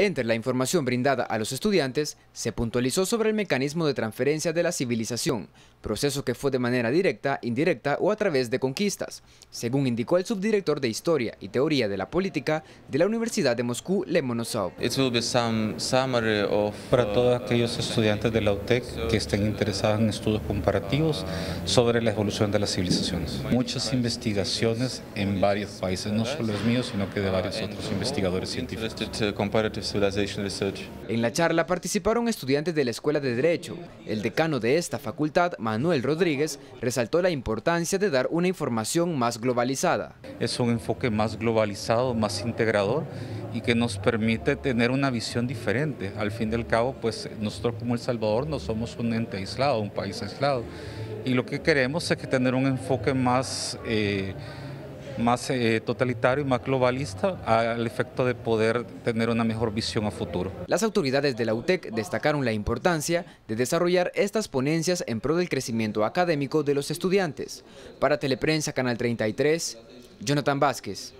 Entre la información brindada a los estudiantes, se puntualizó sobre el mecanismo de transferencia de la civilización, proceso que fue de manera directa, indirecta o a través de conquistas, según indicó el subdirector de Historia y Teoría de la Política de la Universidad de Moscú, Lemonosov. Para todos aquellos estudiantes de la UTEC que estén interesados en estudios comparativos sobre la evolución de las civilizaciones. Muchas investigaciones en varios países, no solo los míos, sino que de varios otros investigadores científicos. En la charla participaron estudiantes de la Escuela de Derecho. El decano de esta facultad, Manuel Rodríguez, resaltó la importancia de dar una información más globalizada. Es un enfoque más globalizado, más integrador y que nos permite tener una visión diferente. Al fin y al cabo, pues nosotros como El Salvador no somos un ente aislado, un país aislado. Y lo que queremos es que tener un enfoque más... Eh, más eh, totalitario y más globalista al efecto de poder tener una mejor visión a futuro. Las autoridades de la UTEC destacaron la importancia de desarrollar estas ponencias en pro del crecimiento académico de los estudiantes. Para Teleprensa Canal 33, Jonathan Vázquez.